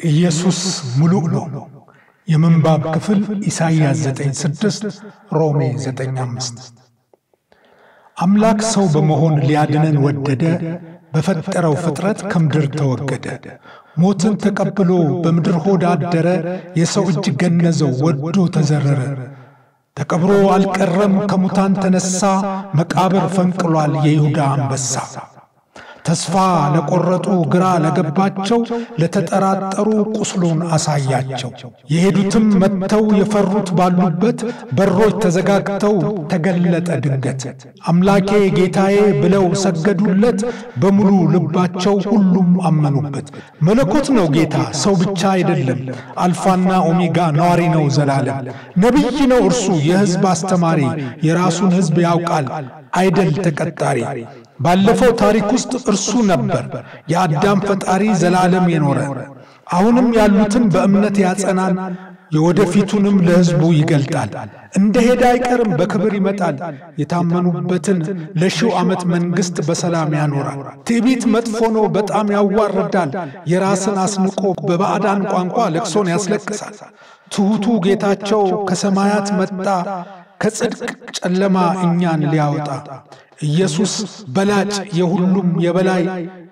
ኢየሱስ ሙሉእ ነው። የምንባብ ክፍል ኢሳይያስ 9፥6 ሮሜ 9፥5 አምላክ ሰው በመሆን ሊያድነን ወደደ፣ በፈጠረው ፍጥረት ከምድር ተወገደ። ሞትን ተቀብሎ በምድር ሆድ አደረ፣ የሰው እጅ ገነዘው ወዶ ተዘረረ። ተቀብሮ አልቀረም ከሙታን ተነሳ፣ መቃብር ፈንቅሏል የይሁዳ አንበሳ። ተስፋ ለቆረጡ ግራ ለገባቸው ለተጠራጠሩ ቁስሉን አሳያቸው። የሄዱትም መጥተው የፈሩት ባሉበት በሮች ተዘጋግተው ተገለጠ ድንገት። አምላኬ ጌታዬ ብለው ሰገዱለት በሙሉ ልባቸው ሁሉም አመኑበት። መለኮት ነው ጌታ ሰው ብቻ አይደለም። አልፋና ኦሜጋ ነዋሪ ነው ዘላለም። ነቢይ ነው እርሱ የሕዝብ አስተማሪ የራሱን ሕዝብ ያውቃል አይደል ተቀጣሪ ባለፈው ታሪክ ውስጥ እርሱ ነበር የአዳም ፈጣሪ ዘላለም የኖረ። አሁንም ያሉትን በእምነት ያጸናል፣ የወደፊቱንም ለሕዝቡ ይገልጣል። እንደ ሄደ አይቀርም በክብር ይመጣል። የታመኑበትን ለሺው ዓመት መንግሥት በሰላም ያኖራል። ትዕቢት መጥፎ ነው፣ በጣም ያዋርዳል። የራስን አስንቆ በባዕዳን ቋንቋ ለቅሶን ያስለቅሳል። ትሑቱ ጌታቸው ከሰማያት መጣ ከጽድቅ ጨለማ እኛን ሊያወጣ ኢየሱስ በላጭ የሁሉም የበላይ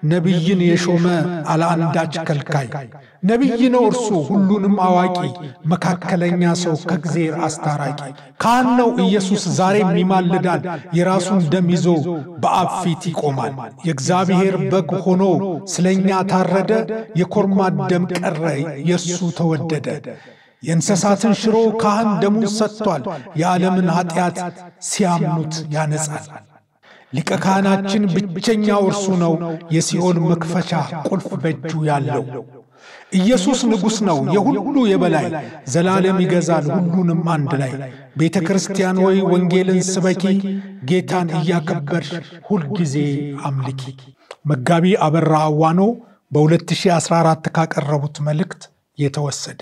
ነቢይን የሾመ አለአንዳች ከልካይ። ነቢይ ነው እርሱ ሁሉንም አዋቂ መካከለኛ ሰው ከእግዜር አስታራቂ። ካህን ነው ኢየሱስ ዛሬም ይማልዳል የራሱን ደም ይዞ በአብ ፊት ይቆማል። የእግዚአብሔር በግ ሆኖ ስለኛ ታረደ የኮርማ ደም ቀረ የእሱ ተወደደ። የእንስሳትን ሽሮ ካህን ደሙን ሰጥቷል የዓለምን ኀጢአት ሲያምኑት ያነጻል ሊቀ ካህናችን ብቸኛው እርሱ ነው የሲኦል መክፈቻ ቁልፍ በእጁ ያለው። ኢየሱስ ንጉሥ ነው የሁሉ የበላይ ዘላለም ይገዛል ሁሉንም አንድ ላይ። ቤተ ክርስቲያን ሆይ ወንጌልን ስበኪ ጌታን እያከበርሽ ሁልጊዜ አምልኪ። መጋቢ አበራ አዋኖ በ2014 ካቀረቡት መልእክት የተወሰደ